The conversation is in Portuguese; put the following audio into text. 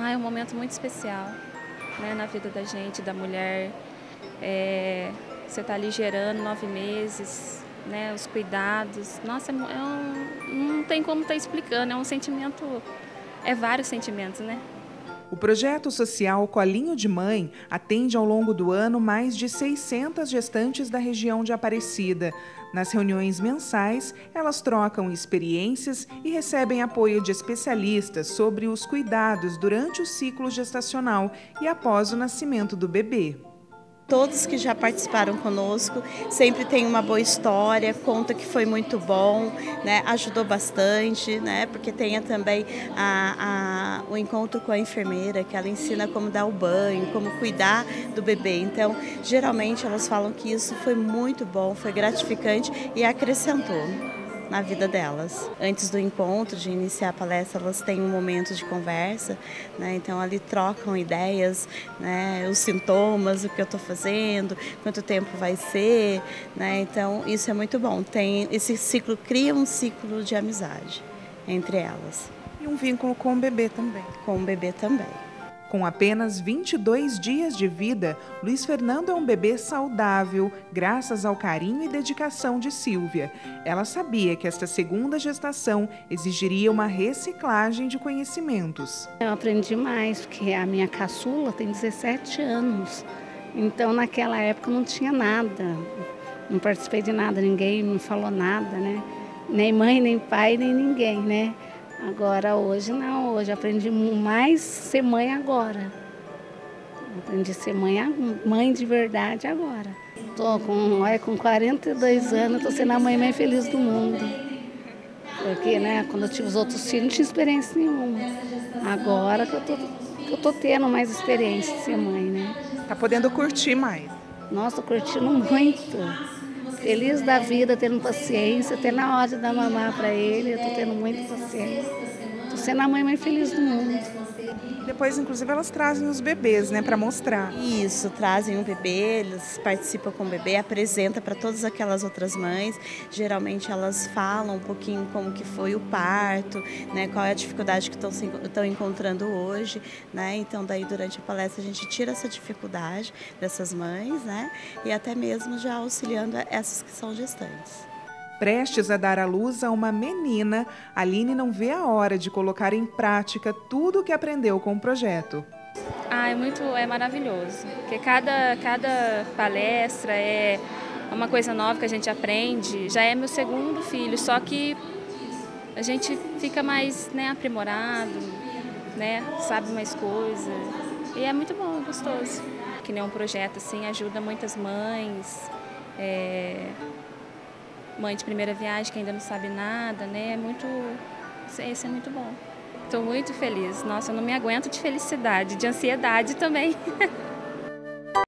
Ah, é um momento muito especial né, na vida da gente, da mulher. É, você está ali gerando nove meses, né, os cuidados. Nossa, é um, não tem como estar tá explicando, é um sentimento, é vários sentimentos, né? O projeto social Colinho de Mãe atende ao longo do ano mais de 600 gestantes da região de Aparecida. Nas reuniões mensais, elas trocam experiências e recebem apoio de especialistas sobre os cuidados durante o ciclo gestacional e após o nascimento do bebê. Todos que já participaram conosco sempre tem uma boa história, conta que foi muito bom, né, ajudou bastante, né, porque tem também a, a, o encontro com a enfermeira, que ela ensina como dar o banho, como cuidar do bebê. Então, geralmente elas falam que isso foi muito bom, foi gratificante e acrescentou na vida delas. Antes do encontro, de iniciar a palestra, elas têm um momento de conversa, né? então ali trocam ideias, né? os sintomas, o que eu estou fazendo, quanto tempo vai ser, né? então isso é muito bom. Tem esse ciclo cria um ciclo de amizade entre elas. E um vínculo com o bebê também. Com o bebê também. Com apenas 22 dias de vida, Luiz Fernando é um bebê saudável, graças ao carinho e dedicação de Silvia. Ela sabia que esta segunda gestação exigiria uma reciclagem de conhecimentos. Eu aprendi mais, porque a minha caçula tem 17 anos. Então, naquela época, não tinha nada. Não participei de nada, ninguém me falou nada, né? Nem mãe, nem pai, nem ninguém, né? Agora hoje não, hoje aprendi mais ser mãe agora. Aprendi a ser mãe, mãe de verdade agora. Tô com, olha, com 42 anos, tô sendo a mãe mais feliz do mundo. Porque, né, quando eu tive os outros filhos, não tinha experiência nenhuma. Agora que eu tô, que eu tô tendo mais experiência de ser mãe, né? Tá podendo curtir mais. Nossa, tô curtindo muito feliz da vida, tendo paciência, até na hora de dar mamar para ele, eu tô tendo muita paciência. Sendo a mãe mais feliz do mundo. Depois, inclusive, elas trazem os bebês, né, para mostrar. Isso, trazem um bebê, eles participam com o bebê, apresenta para todas aquelas outras mães. Geralmente elas falam um pouquinho como que foi o parto, né, qual é a dificuldade que estão encontrando hoje, né? Então, daí durante a palestra a gente tira essa dificuldade dessas mães, né? E até mesmo já auxiliando essas que são gestantes. Prestes a dar à luz a uma menina, Aline não vê a hora de colocar em prática tudo o que aprendeu com o projeto. Ah, é muito, é maravilhoso, porque cada, cada palestra é uma coisa nova que a gente aprende. Já é meu segundo filho, só que a gente fica mais né, aprimorado, né, sabe mais coisas. E é muito bom, gostoso. Que nem um projeto assim ajuda muitas mães. É, mãe de primeira viagem que ainda não sabe nada, né? É muito, esse é muito bom. Estou muito feliz. Nossa, eu não me aguento de felicidade, de ansiedade também.